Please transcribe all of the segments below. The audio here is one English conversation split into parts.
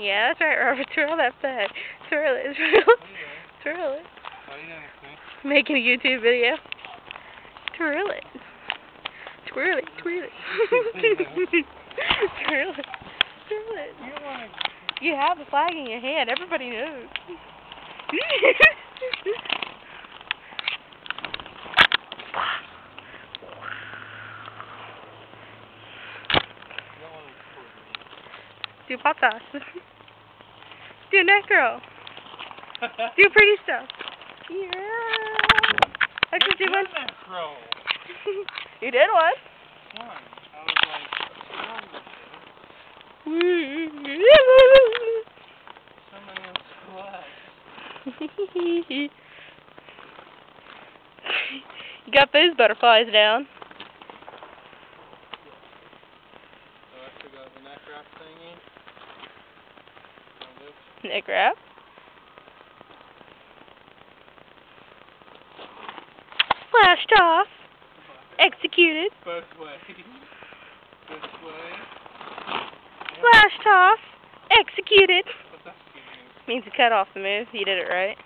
Yeah, that's right, Robert. Twirl that flag. Twirl it. Twirl, it. twirl it. Making a YouTube video. Twirl it. Twirl it. Twirl it. twirl it. Twirl it. You have the flag in your hand. Everybody knows. Do pop toss. Do neck girl. Do pretty stuff. Yeah. I should do one. You did one. One. I was like, somebody else you got those butterflies down. So I still got the neck wrap thingy. Neck wrap. Flashed off. Executed. Both ways. This way. Flashed off. Executed. What's that? Means you cut off the move. You did it right.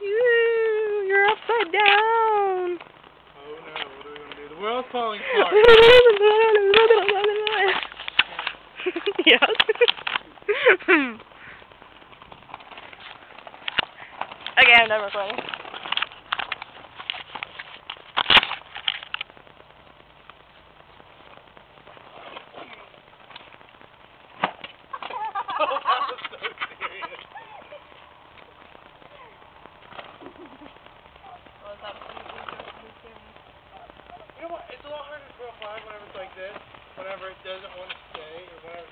You- You're upside down. Oh no, what are we gonna do? The world's falling apart. yeah. okay, I'm done recording. that was so serious. You know what? It's a lot harder to throw whenever it's like this. Whenever it doesn't want to stay, or whenever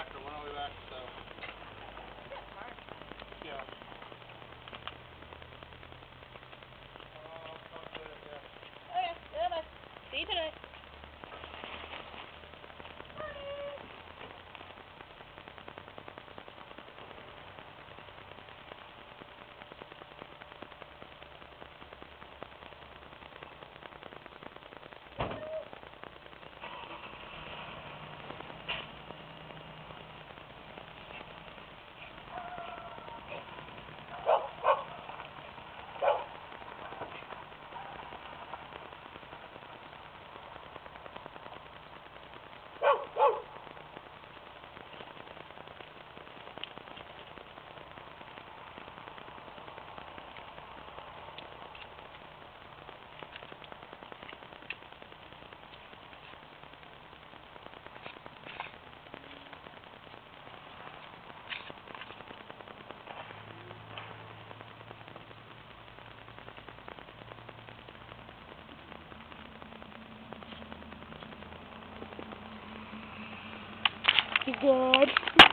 back or when I'll be back, so. Yeah. Oh, okay, goodbye. See you tonight. good.